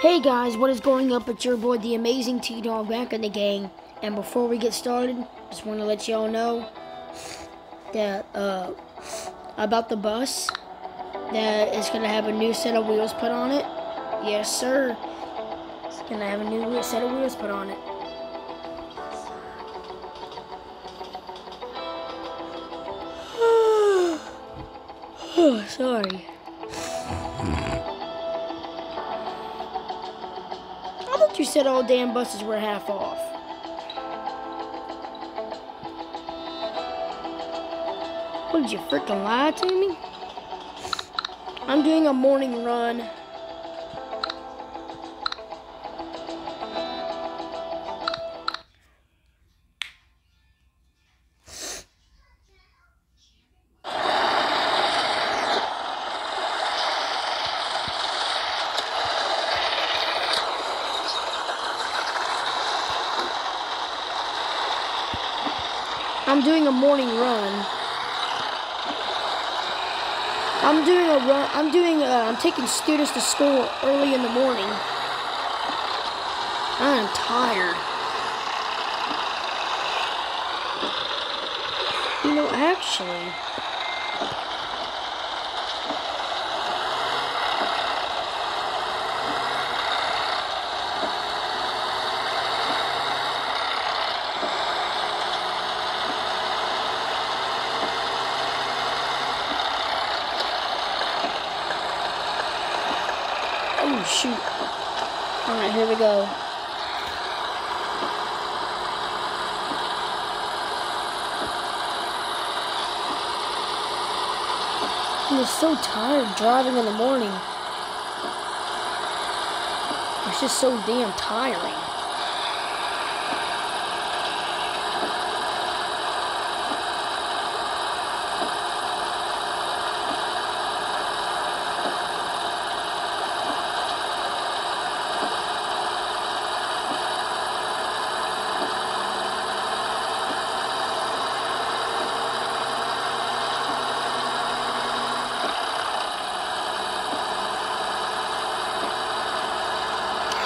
Hey guys, what is going up? It's your boy, the amazing T-Dog, back in the gang. And before we get started, just want to let y'all know that uh, about the bus that it's gonna have a new set of wheels put on it. Yes, sir. It's gonna have a new set of wheels put on it. oh, sorry. I thought you said all damn buses were half off. What did you freaking lie to me? I'm doing a morning run. A morning run. I'm doing a run. I'm doing. Uh, I'm taking students to school early in the morning. I'm tired. You know, actually. Oh shoot. Alright, here we go. I'm so tired driving in the morning. It's just so damn tiring.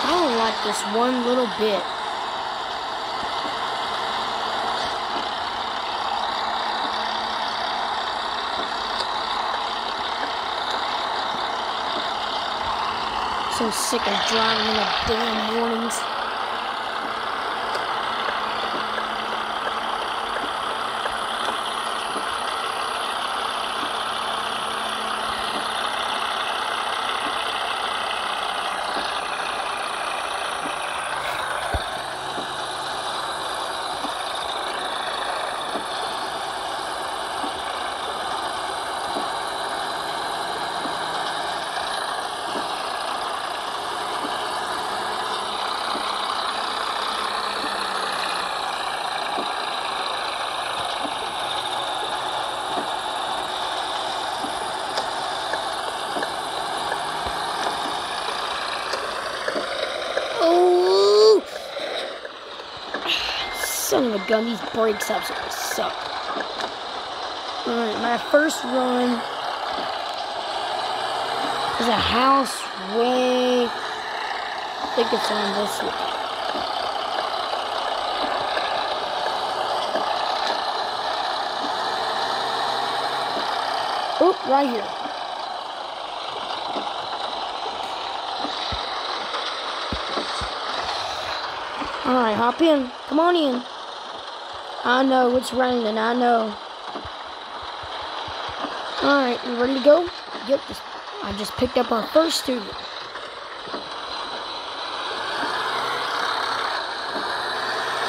I don't like this one little bit. So sick of driving in the damn mornings. Gun, these brakes absolutely suck. Alright, my first run is a house way. I think it's on this way. Oh, right here. Alright, hop in. Come on in. I know it's raining, I know. Alright, you ready to go? This. I just picked up our first student.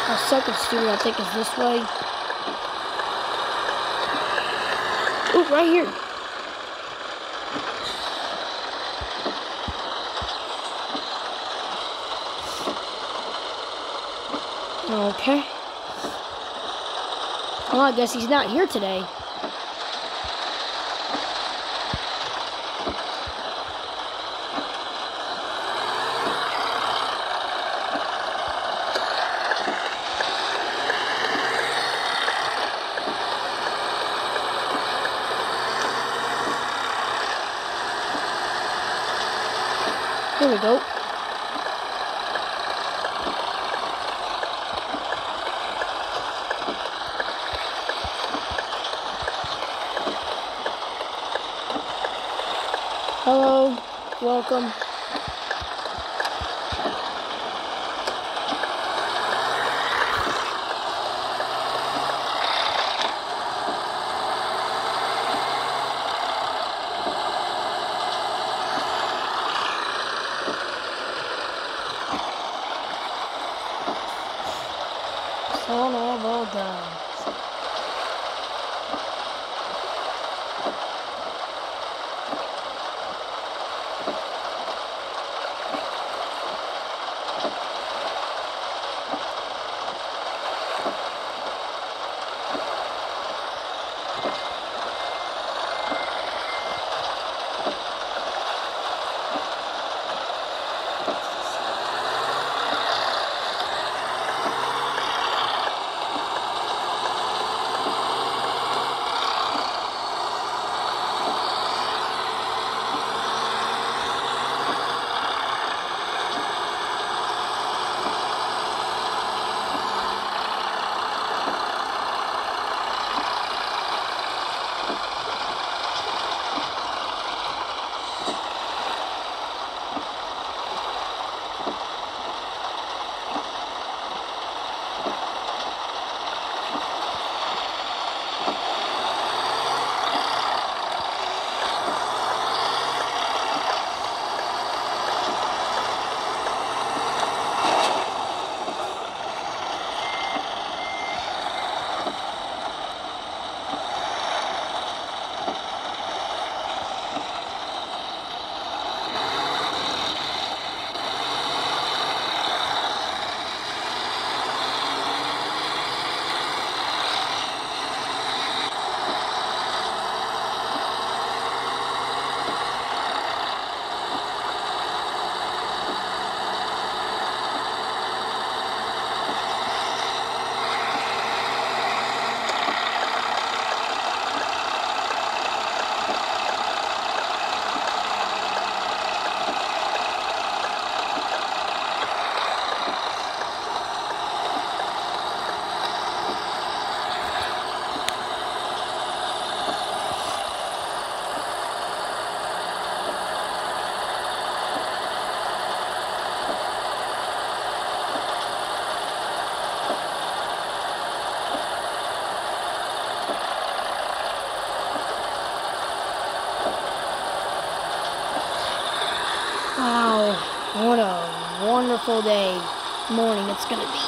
Our second student, I think, is this way. Oh, right here. Okay. Well, I guess he's not here today. Here we go. Welcome. Wonderful day, morning it's gonna be.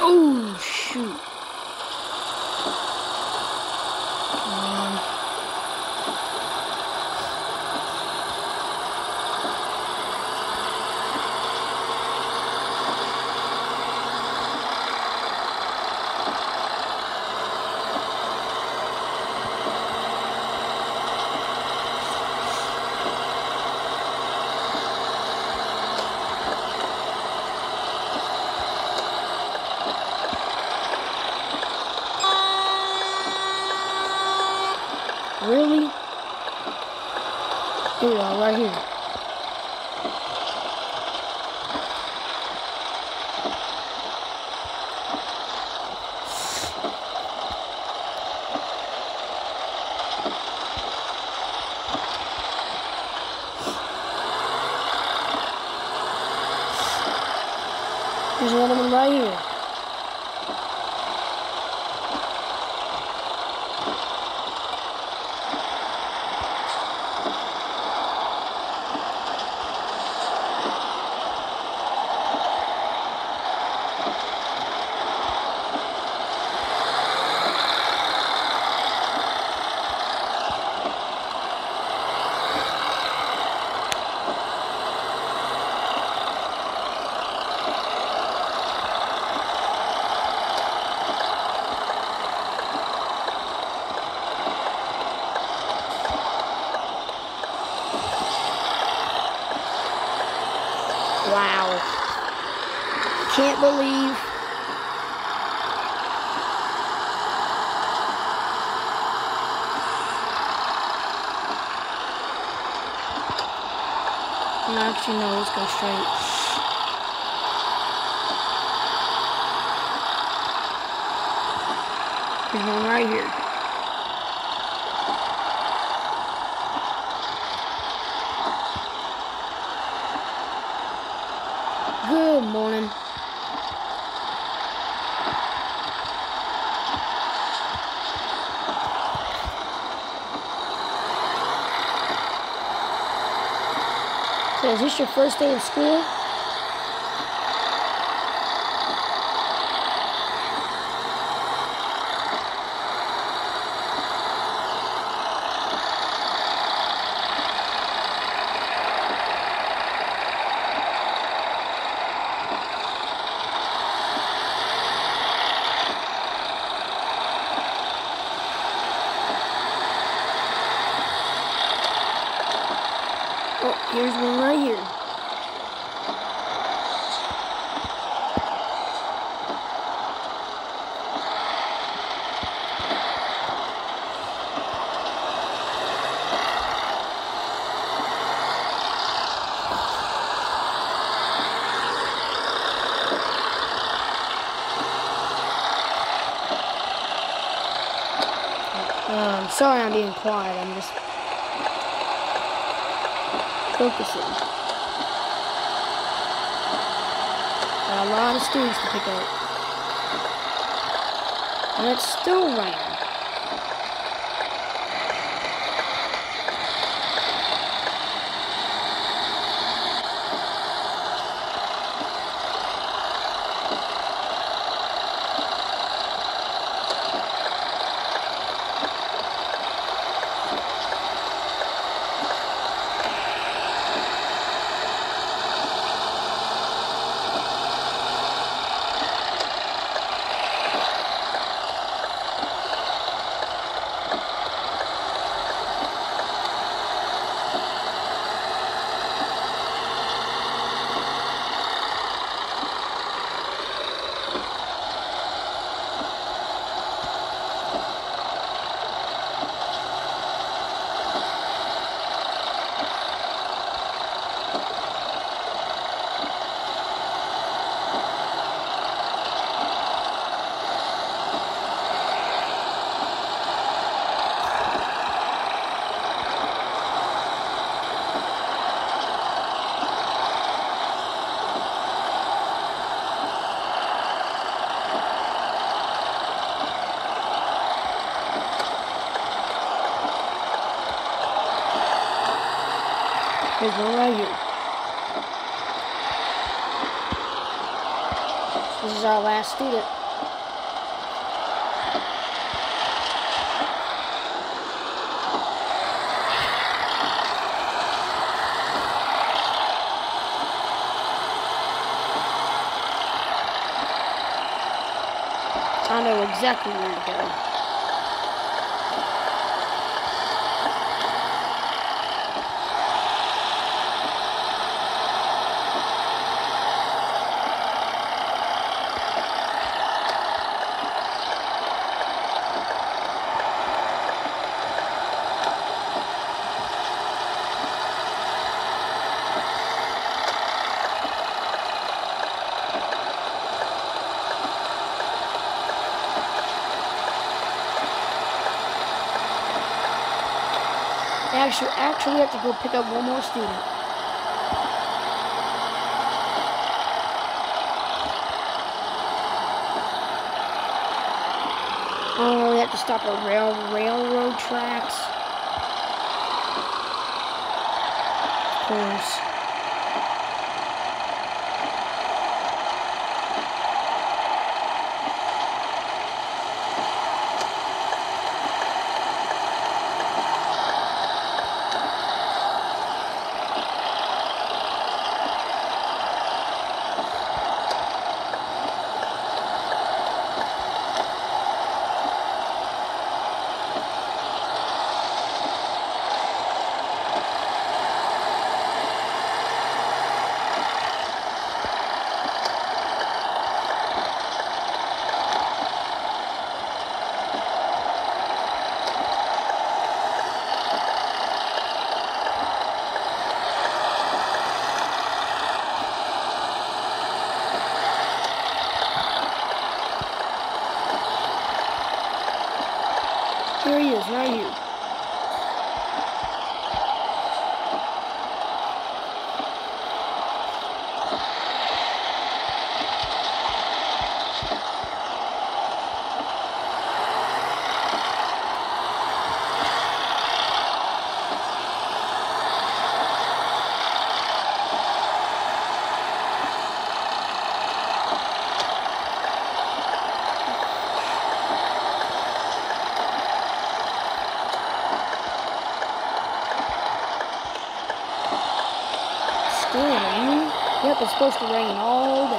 Oh shoot. Come on. Really? Here we are, right here. Can't believe Actually, no, let's go straight. There's one right here. Good morning. So is this your first day of school? Oh, here's right here. Uh, I'm sorry I'm being quiet. I'm just focusing. Got a lot of students to pick up. And it's still raining. Here. This is our last student. I know exactly where to go. Actually, actually, have to go pick up one more student. Oh, we have to stop at rail railroad tracks. Of course. Supposed to rain all day.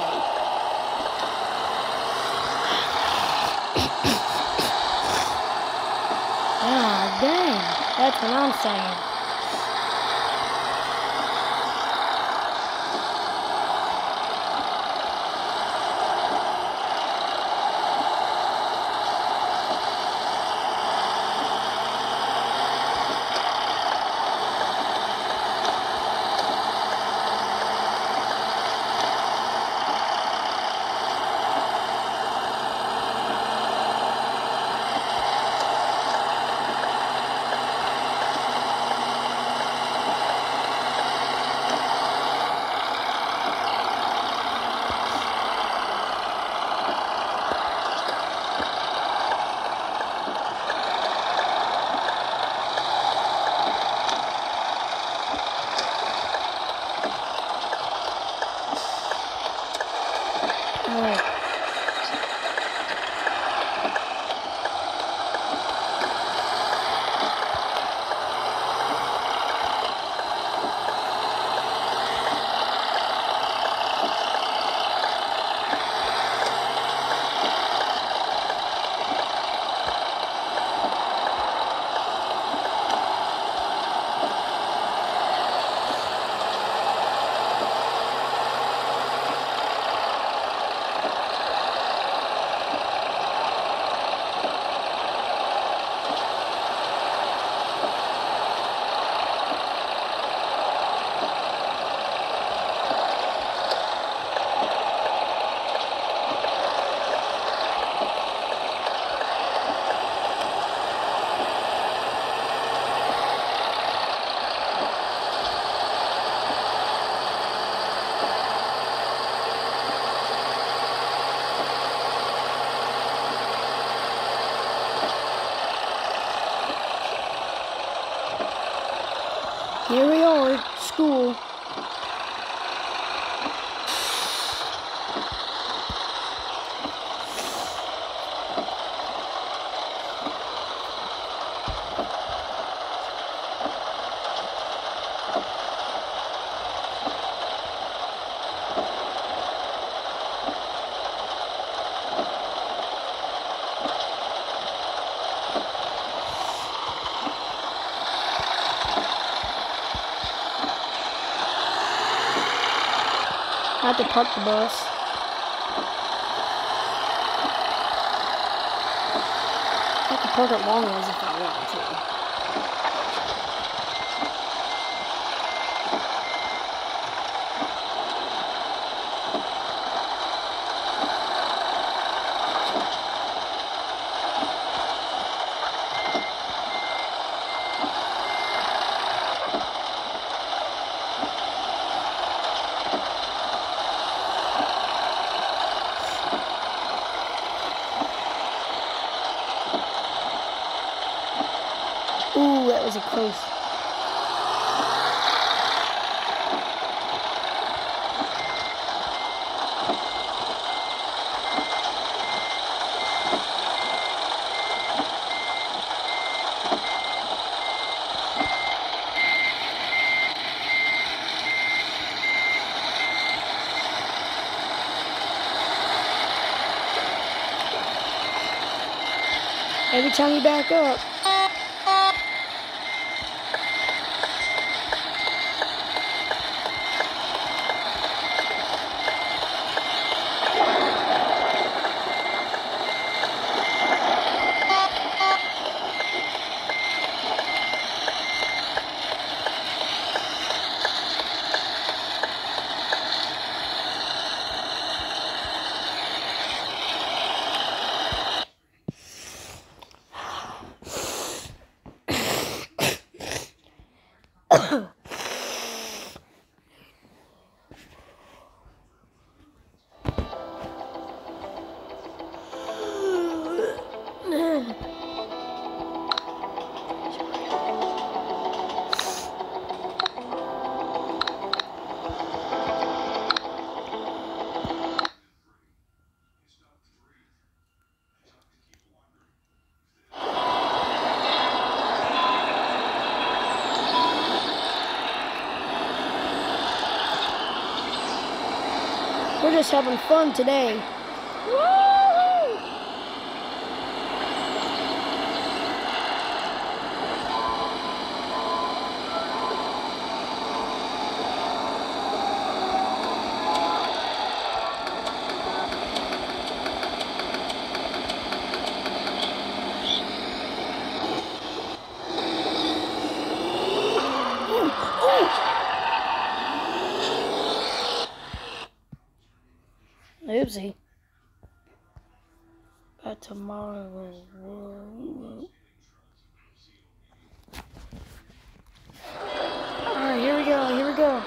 Ah, dang. That's what I'm saying. Oh. Here we are, school. Park the bus. I can park it long ways if I want to. Ooh, that was a close. Time back up, just having fun today. Oopsie. But tomorrow was. Alright, here we go, here we go.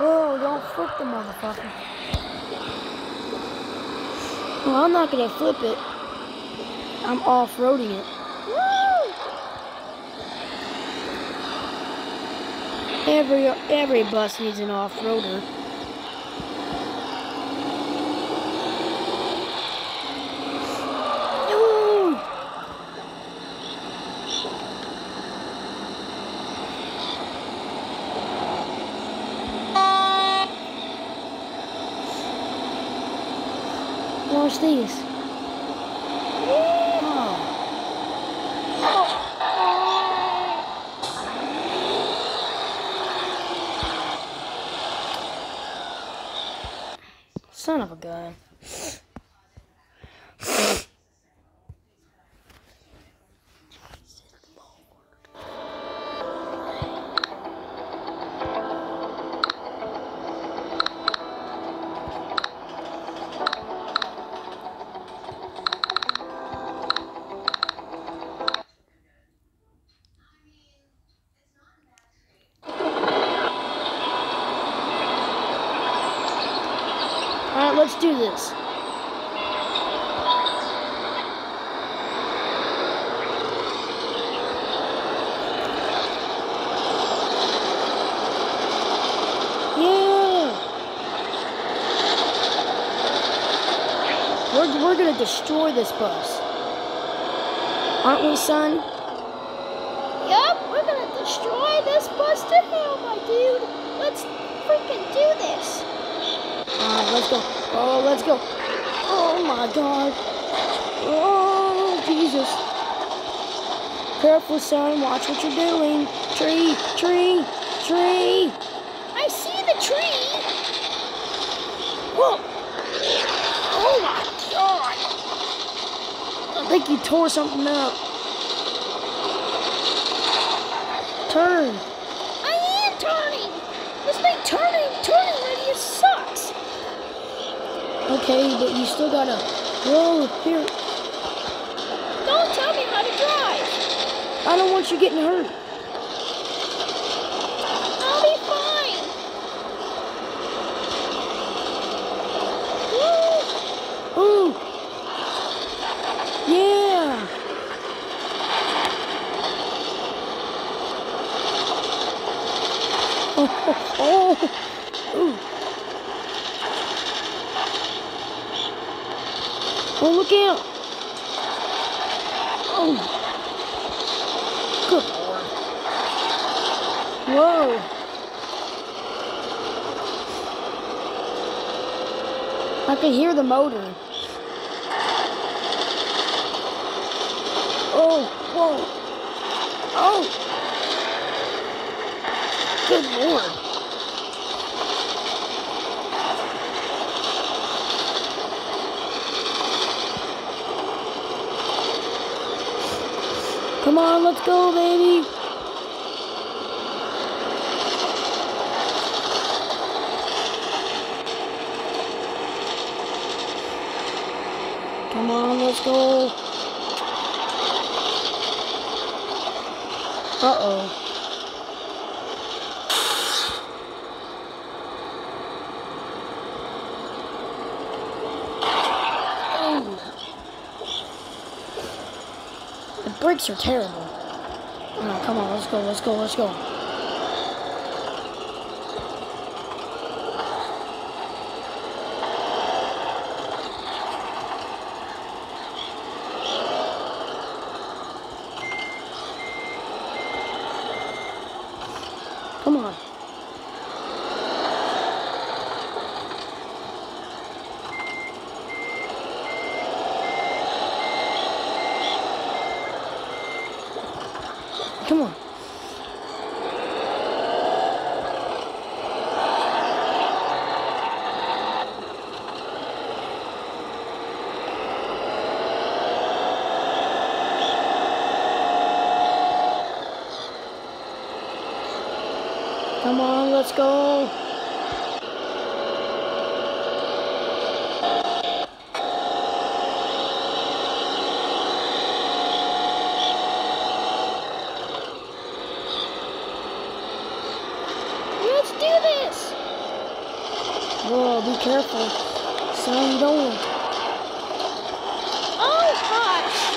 Whoa, don't flip the motherfucker. Not gonna flip it. I'm off-roading it. Every every bus needs an off-roader. Ooh. Watch these. Son of a gun. Do this. Yeah! We're, we're gonna destroy this bus. Aren't we, son? Yup, we're gonna destroy this bus to hell, my dude. Let's freaking do this. Alright, let's go. Oh, let's go. Oh my god. Oh, Jesus. Careful, son. Watch what you're doing. Tree, tree, tree. I see the tree. Whoa. Oh my god. I think you tore something up. Turn. Okay, but you still gotta. roll here. Don't tell me how to drive. I don't want you getting hurt. I'll be fine. Woo! Ooh. Yeah. Oh, oh, oh. Ooh. Oh, look out. Oh. Good Whoa. I can hear the motor. Oh, whoa. Oh. Good lord. Come on, let's go, baby. Come on, let's go. Uh-oh. The brakes are terrible. Oh, come on, let's go, let's go, let's go. Come on. Come on. Come on, let's go. Let's do this. Whoa, be careful. Son, you don't. Oh gosh.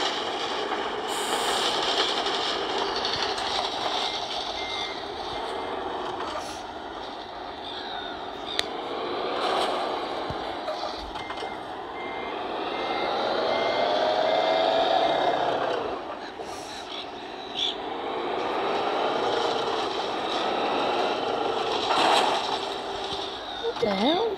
What the hell?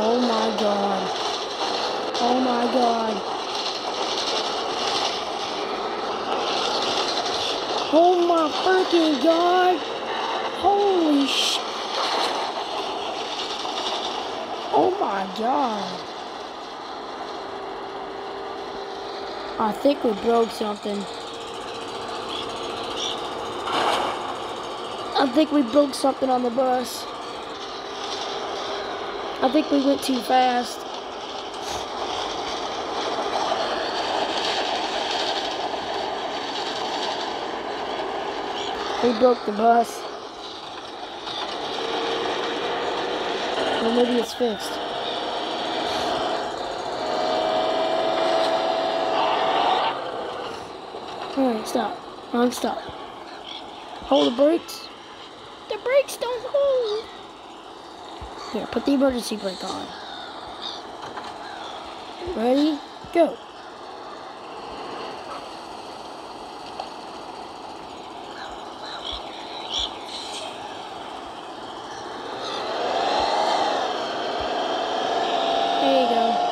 Oh my god. Oh my god. Oh my freaking god. Holy sh. Oh my god. I think we broke something. I think we broke something on the bus. I think we went too fast. We broke the bus. Or maybe it's fixed. Alright, stop. On stop. Hold the brakes. The brakes don't hold. Here, put the emergency brake on. Ready? Go. There you go.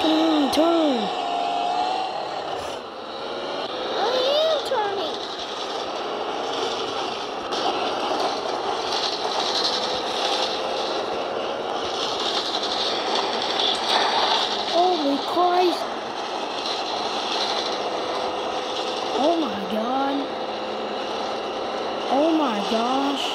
Come on, turn. I am turning. Holy Christ! Oh my god. Oh my gosh.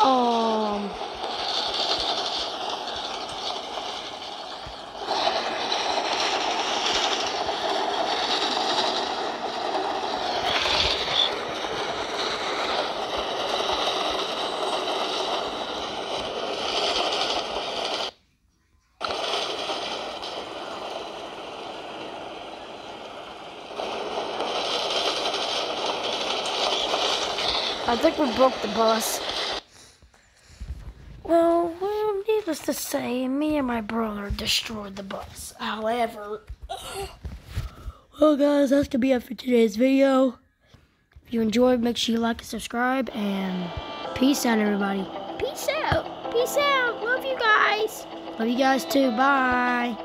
Um. I think we broke the bus. Well, well, needless to say, me and my brother destroyed the bus. However, well, guys, that's gonna be it for today's video. If you enjoyed, make sure you like and subscribe, and peace out, everybody. Peace out. Peace out. Love you guys. Love you guys too. Bye.